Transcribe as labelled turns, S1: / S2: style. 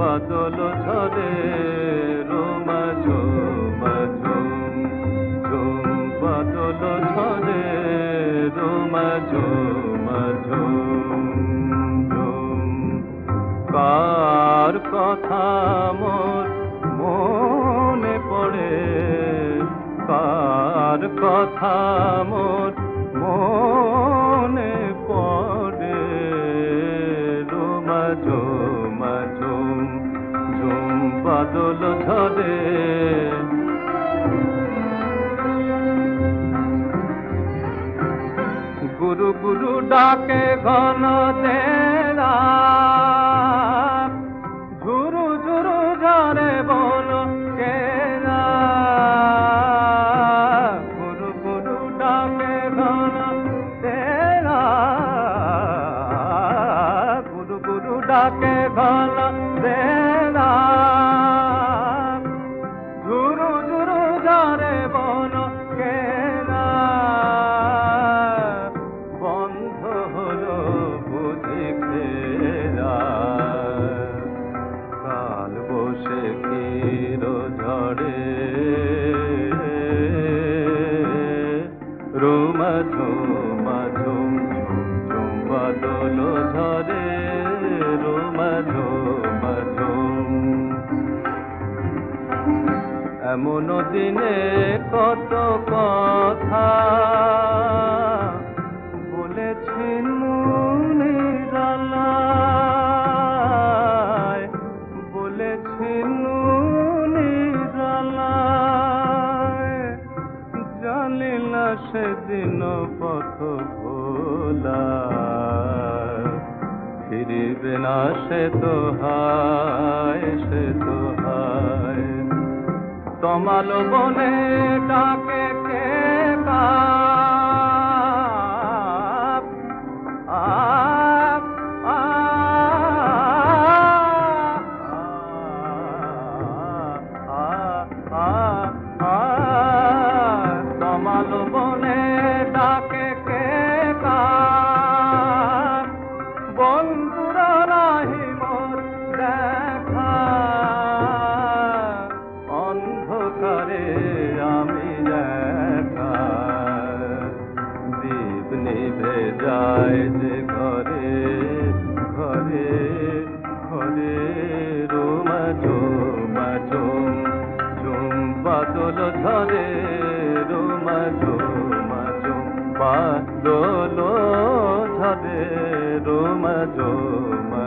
S1: বাদল ঝরে রোমা ঝোমা ঝোম ঝোম বাদল ঝরে রোমা ঝোমা ঝোম ঝোম কার কথা মোর মনে পড়ে? কার কথা মোর মনে বাদল ঝরে। গুরু গুরু ডাকে ঘন দেরা ঝুরু ঝুরু ঝরে বন ডাকে ঘন গুরু ডাকে বাদল ধরে রোমাধো মাধো এমন দিনে কত কথা সেদিন পথ ভোলা ফিরিবে না সে তো হায় সে তো হায় তমাল বনে ডাকে কে কাপ বাদল ধরে রোমা মাজো বাদল ঝরে রোমা ঝোমা